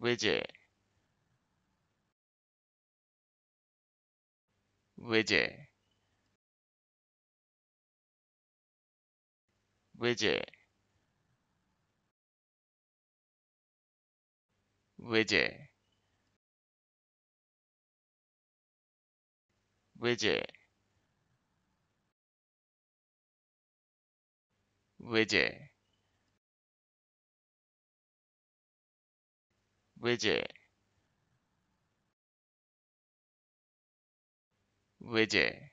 widget. Widget. Widget. Widget. Widget. Widget widget widget